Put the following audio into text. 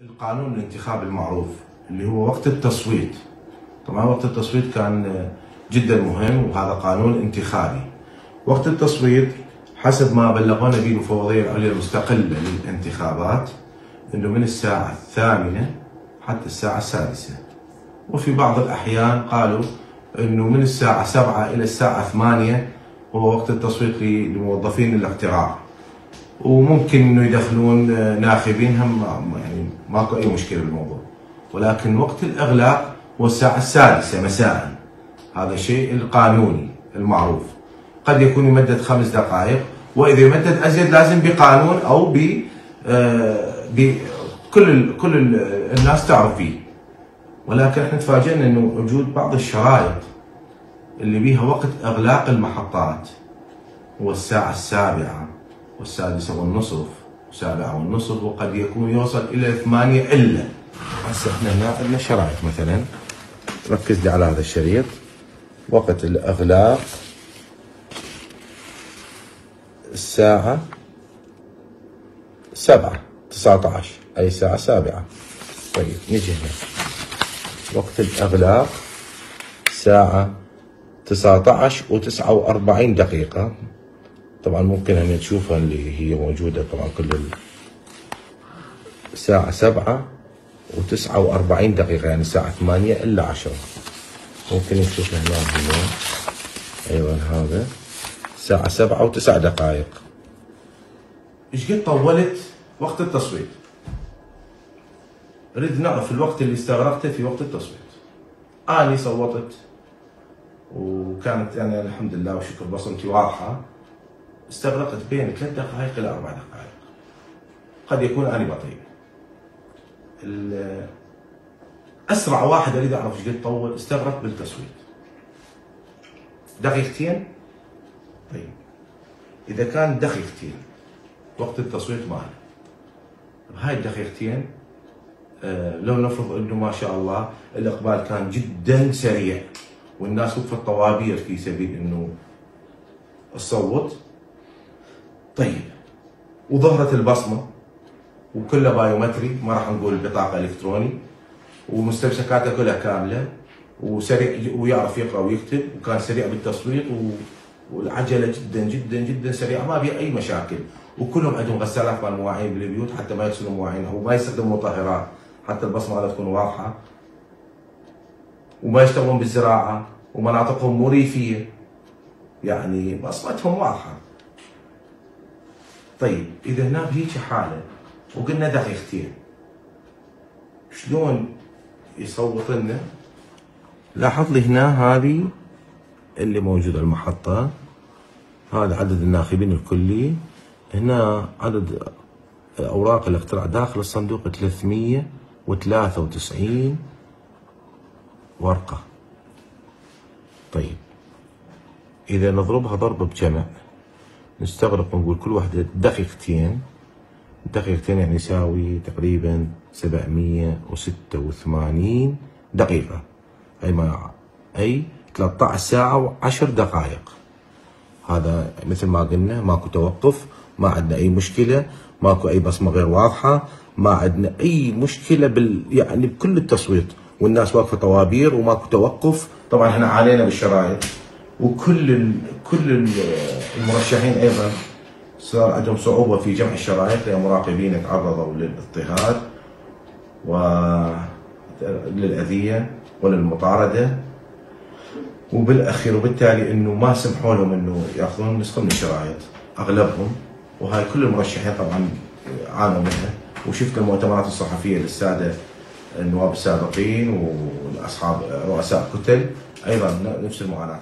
القانون الانتخابي المعروف اللي هو وقت التصويت. طبعا وقت التصويت كان جدا مهم وهذا قانون انتخابي. وقت التصويت حسب ما بلغونا به المفوضيه العليا المستقله للانتخابات إنه من الساعة الثامنة حتى الساعة السادسة. وفي بعض الأحيان قالوا إنه من الساعة 7 إلى الساعة 8 هو وقت التصويت لموظفين الاقتراع. وممكن إنه يدخلون ناخبين هم يعني ماكو أي مشكلة بالموضوع. ولكن وقت الإغلاق هو الساعة السادسة مساء. هذا الشيء القانوني المعروف. قد يكون يمدد خمس دقائق وإذا يمدد أزيد لازم بقانون أو ب بكل كل الناس تعرف فيه. ولكن إحنا تفاجئنا إنه وجود بعض الشرائط اللي بيها وقت إغلاق المحطات. هو الساعة السابعة. والسادسة والنصف والسابعة والنصف وقد يكون يوصل إلى ثمانية إلا. هسه إحنا هنا عندنا شرائط مثلا. ركز لي على هذا الشريط. وقت الإغلاق. الساعة سبعة تسعة عشر أي ساعة سابعة. طيب نجي هنا. وقت الإغلاق. ساعة تسعة عشر وتسعة وأربعين دقيقة. طبعا ممكن أن تشوفها اللي هي موجودة طبعا كل الساعة سبعة وتسعة وأربعين دقيقة يعني الساعة ثمانية إلا عشرة. ممكن نشوف هنا هنا أيوة هذا. الساعة سبعة وتسع دقائق. إيش قد طولت وقت التصويت؟ نريد نعرف الوقت اللي استغرقته في وقت التصويت. أنا صوتت وكانت يعني الحمد لله وشكر بصمتي واضحة. استغرقت بين ثلاث دقائق إلى أربع دقائق. قد يكون اني بطيء. أسرع واحد أريد أعرف إيش قد طول استغرق بالتصويت. دقيقتين؟ طيب. إذا كان دقيقتين وقت التصويت مالي بهاي الدقيقتين آه لو نفرض إنه ما شاء الله الإقبال كان جدا سريع والناس وقفت طوابير في سبيل إنه تصوت طيب. وظهرت البصمة وكلها بايومتري ما راح نقول بطاقه الكتروني ومستمسكاته كلها كاملة وسريع ويعرف يقرأ ويكتب وكان سريع بالتصويت و... والعجلة جدا جدا جدا سريعة ما بيها أي مشاكل. وكلهم عندهم غسالات مال مواعين بالبيوت حتى ما يغسلوا مواعين أو ما يستخدموا مطهرات حتى البصمة تكون واضحة. وما يشتغلون بالزراعة ومناطقهم مو ريفيه يعني بصمتهم واضحة. طيب إذا هنا بهيك حالة وقلنا دقيقتين شلون يصوت لنا؟ لاحظ لي هنا هذه اللي موجودة المحطة. هذا عدد الناخبين الكلي. هنا عدد أوراق الاقتراع داخل الصندوق 393 ورقة. طيب إذا نضربها ضرب بجمع. نستغرق ونقول كل واحدة دقيقتين. دقيقتين يعني يساوي تقريبا 786 دقيقة. أي ما أي 13 ساعة و10 دقائق. هذا مثل ما قلنا ماكو توقف ما عندنا أي مشكلة ماكو أي بصمة غير واضحة ما عندنا أي مشكلة بال يعني بكل التصويت. والناس واقفة طوابير وماكو توقف. طبعا إحنا عانينا بالشرايط وكل كل المرشحين أيضا صار عندهم صعوبة في جمع الشرائط لأن مراقبين تعرضوا للاضطهاد وللاذيه وللمطاردة. وبالأخير وبالتالي إنه ما سمحوا لهم إنه يأخذون نسخة من الشرائط أغلبهم. وهاي كل المرشحين طبعا عانوا منها. وشفت المؤتمرات الصحفية للسادة النواب السابقين والأصحاب رؤساء كتل أيضا نفس المعاناة.